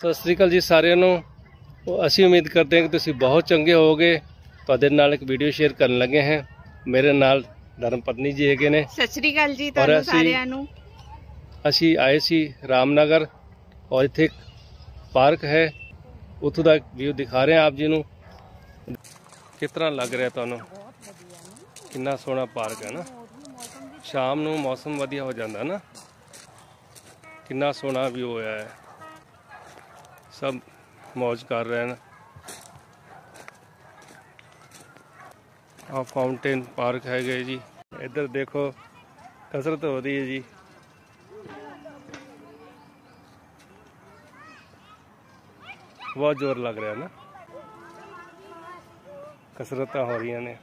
ਸਤਿ ਸ੍ਰੀ ਅਕਾਲ ਜੀ ਸਾਰਿਆਂ ਨੂੰ। ਅਸੀਂ ਉਮੀਦ ਕਰਦੇ ਹਾਂ ਕਿ ਤੁਸੀਂ ਬਹੁਤ ਚੰਗੇ ਹੋਵੋਗੇ। ਤੁਹਾਡੇ ਨਾਲ ਇੱਕ ਵੀਡੀਓ ਸ਼ੇਅਰ ਕਰਨ ਲੱਗੇ ਹਾਂ। ਮੇਰੇ ਨਾਲ ਧਰਮ ਪਤਨੀ ਜੀ ਹੈਗੇ ਨੇ। ਸਤਿ ਸ਼੍ਰੀ ਅਕਾਲ ਜੀ ਤੁਹਾਨੂੰ ਸਾਰਿਆਂ ਨੂੰ। ਅਸੀਂ ਆਏ ਸੀ ਰਾਮਨਗਰ ਔਰ ਇੱਥੇ ਇੱਕ ਪਾਰਕ ਹੈ। ਉੱਥੋਂ ਦਾ ਵਿਊ ਦਿਖਾ ਰਹੇ ਹਾਂ ਆਪ ਜੀ ਨੂੰ। ਕਿਸ ਤਰ੍ਹਾਂ ਲੱਗ ਰਿਹਾ ਤੁਹਾਨੂੰ? ਕਿੰਨਾ ਸੋਹਣਾ ਪਾਰਕ ਹੈ ਨਾ। ਸ਼ਾਮ ਨੂੰ ਮੌਸਮ ਵਧੀਆ ਹੋ ਜਾਂਦਾ ਨਾ। ਕਿੰਨਾ ਸੋਹਣਾ ਵਿਊ ਹੋਇਆ ਹੈ। ਸਭ ਮौज ਕਰ ਰਹੇ ਨੇ ਆ ਫਾਊਂਟੇਨ ਪਾਰਕ ਹੈਗੇ ਜੀ। ਇੱਧਰ ਦੇਖੋ, ਕਸਰਤ ਹੋ ਰਹੀ ਹੈ ਜੀ। ਬਹੁਤ ਜ਼ੋਰ ਲੱਗ ਰਿਹਾ ਨਾ। ਕਸਰਤਾਂ ਹੋ ਰਹੀਆਂ ਨੇ।